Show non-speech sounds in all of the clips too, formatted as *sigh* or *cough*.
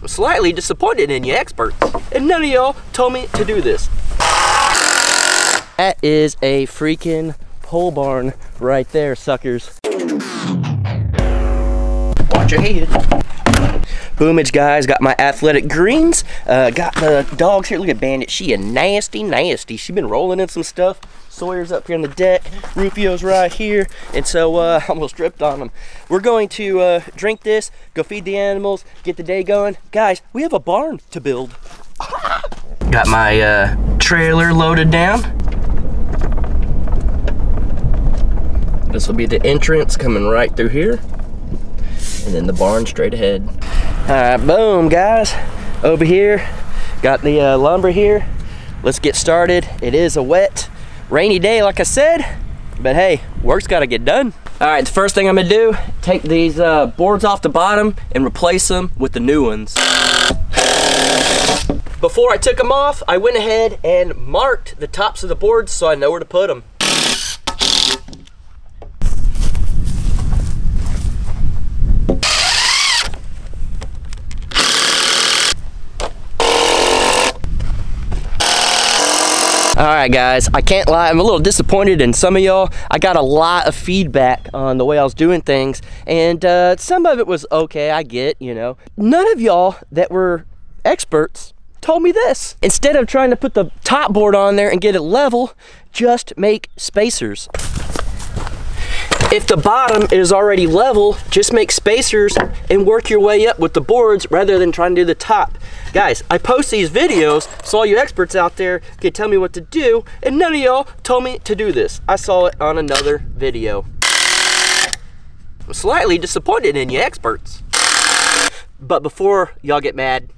I'm slightly disappointed in you experts. And none of y'all told me to do this. That is a freaking pole barn right there, suckers. Watch your head. Boomage guys, got my athletic greens. Uh, got the dogs here. Look at Bandit. She a nasty, nasty. She been rolling in some stuff. Sawyer's up here on the deck. Rufio's right here. And so I uh, *laughs* almost tripped on them. We're going to uh, drink this, go feed the animals, get the day going. Guys, we have a barn to build. *laughs* got my uh, trailer loaded down. This will be the entrance coming right through here. And then the barn straight ahead. All right, boom, guys. Over here, got the uh, lumber here. Let's get started. It is a wet, rainy day, like I said, but hey, work's gotta get done. All right, the first thing I'm gonna do, take these uh, boards off the bottom and replace them with the new ones. Before I took them off, I went ahead and marked the tops of the boards so I know where to put them. All right, guys, I can't lie. I'm a little disappointed in some of y'all. I got a lot of feedback on the way I was doing things, and uh, some of it was okay, I get, you know. None of y'all that were experts told me this. Instead of trying to put the top board on there and get it level, just make spacers. If the bottom is already level, just make spacers and work your way up with the boards rather than trying to do the top. Guys, I post these videos so all you experts out there can tell me what to do, and none of y'all told me to do this. I saw it on another video. I'm slightly disappointed in you experts. But before y'all get mad,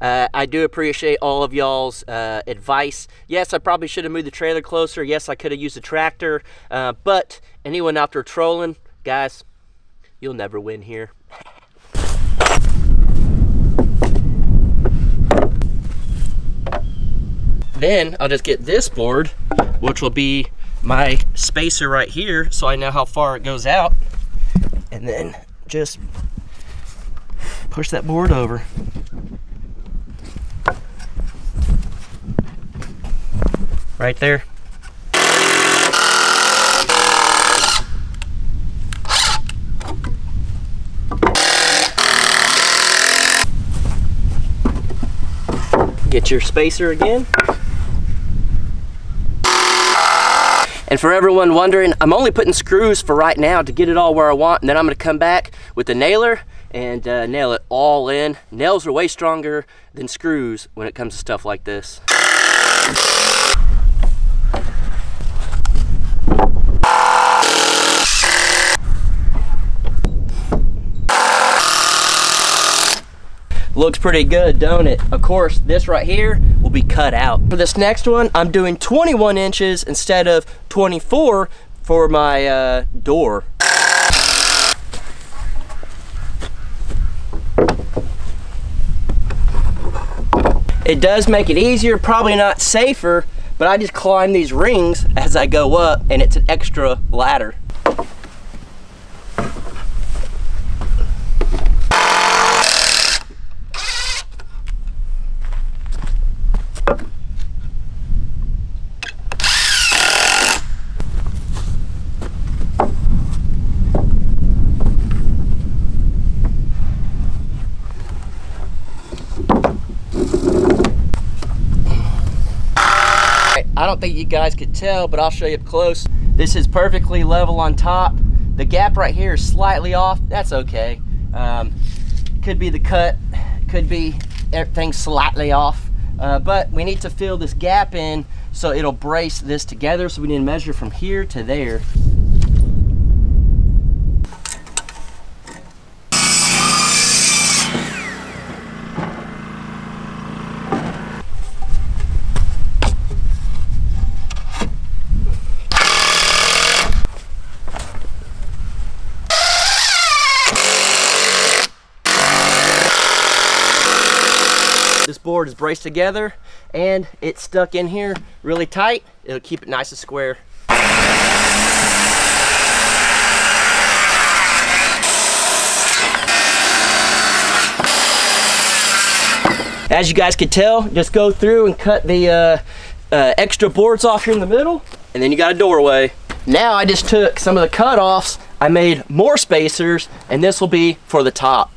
uh, I do appreciate all of y'all's uh, advice. Yes, I probably should have moved the trailer closer. Yes, I could have used a tractor. Uh, but anyone out there trolling, guys, you'll never win here. Then I'll just get this board, which will be my spacer right here, so I know how far it goes out. And then just push that board over. Right there. Get your spacer again. And for everyone wondering, I'm only putting screws for right now to get it all where I want, and then I'm gonna come back with the nailer and uh, nail it all in. Nails are way stronger than screws when it comes to stuff like this. Looks pretty good, don't it? Of course, this right here will be cut out. For this next one, I'm doing 21 inches instead of 24 for my uh, door. It does make it easier, probably not safer, but I just climb these rings as I go up and it's an extra ladder. I don't think you guys could tell, but I'll show you up close. This is perfectly level on top. The gap right here is slightly off. That's okay. Um, could be the cut, could be everything slightly off. Uh, but we need to fill this gap in so it'll brace this together. So we need to measure from here to there. board is braced together and it's stuck in here really tight. It'll keep it nice and square. As you guys can tell, just go through and cut the uh, uh, extra boards off here in the middle and then you got a doorway. Now I just took some of the cut-offs. I made more spacers and this will be for the top.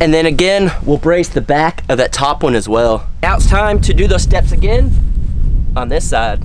And then again, we'll brace the back of that top one as well. Now it's time to do those steps again on this side.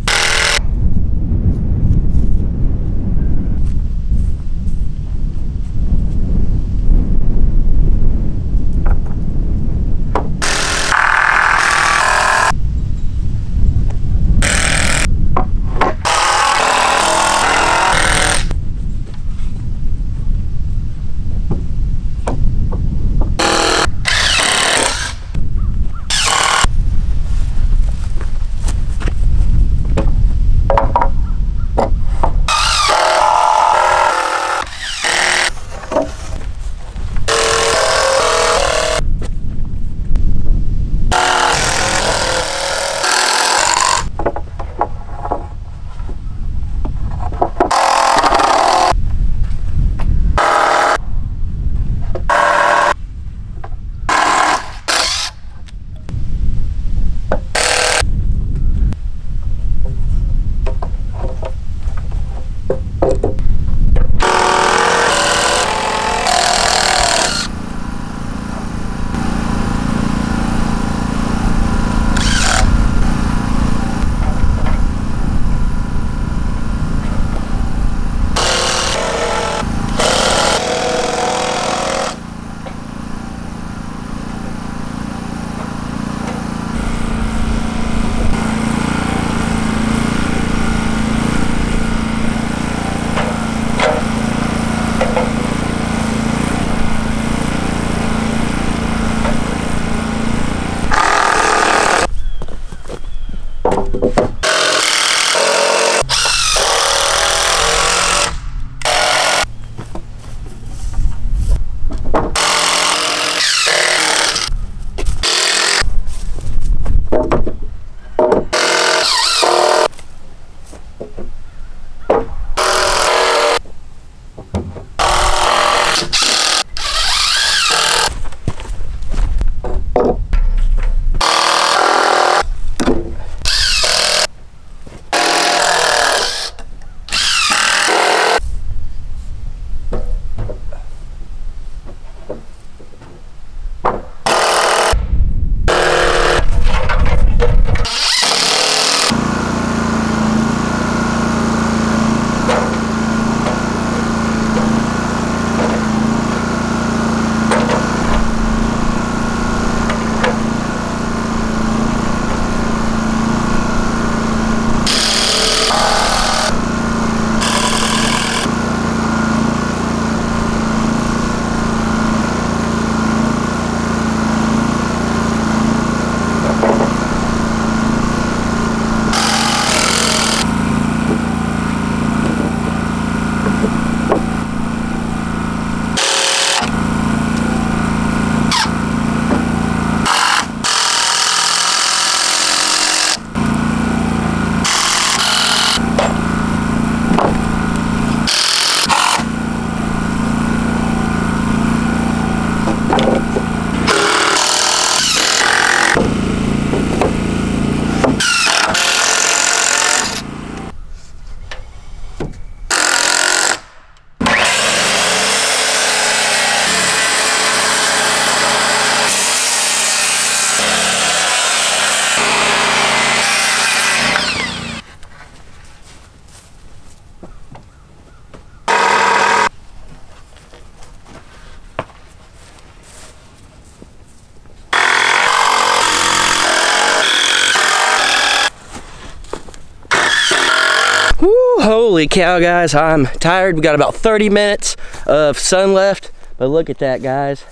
Holy cow, guys, I'm tired. We got about 30 minutes of sun left, but look at that, guys.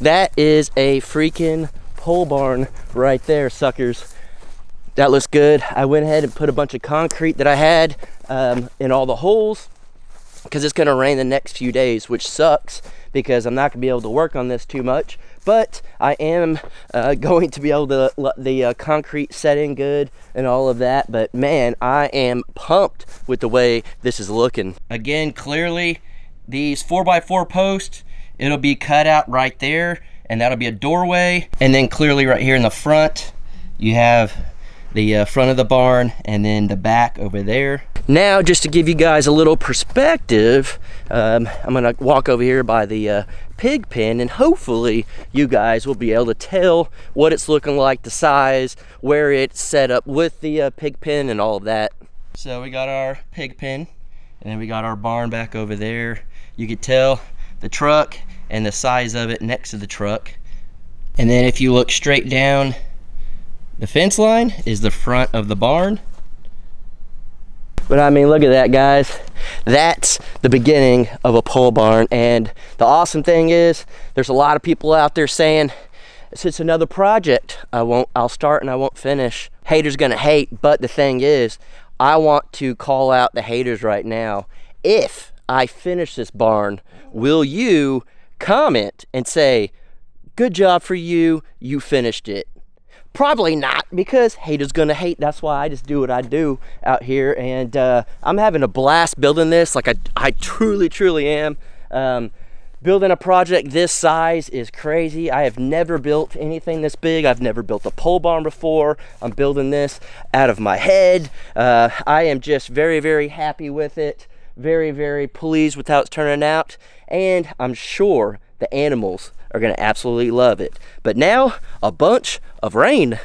That is a freaking pole barn right there, suckers. That looks good. I went ahead and put a bunch of concrete that I had um, in all the holes because it's going to rain the next few days, which sucks because I'm not going to be able to work on this too much. But I am uh, *laughs* going to be able to let the uh, concrete set in good and all of that. But man, I am pumped with the way this is looking. Again, clearly, these 4x4 posts, it'll be cut out right there, and that'll be a doorway. And then clearly right here in the front, you have the uh, front of the barn and then the back over there. Now, just to give you guys a little perspective, um, I'm gonna walk over here by the uh, pig pen and hopefully you guys will be able to tell what it's looking like, the size, where it's set up with the uh, pig pen and all of that. So we got our pig pen and then we got our barn back over there. You could tell the truck and the size of it next to the truck. And then if you look straight down the fence line is the front of the barn. But I mean, look at that, guys. That's the beginning of a pole barn. And the awesome thing is, there's a lot of people out there saying, it's another project. I won't, I'll start and I won't finish. Haters gonna hate, but the thing is, I want to call out the haters right now. If I finish this barn, will you comment and say, good job for you, you finished it? Probably not because haters gonna hate. That's why I just do what I do out here. And uh, I'm having a blast building this. Like I, I truly, truly am. Um, building a project this size is crazy. I have never built anything this big. I've never built a pole barn before. I'm building this out of my head. Uh, I am just very, very happy with it. Very, very pleased with how it's turning out. And I'm sure the animals are going to absolutely love it. But now, a bunch of rain.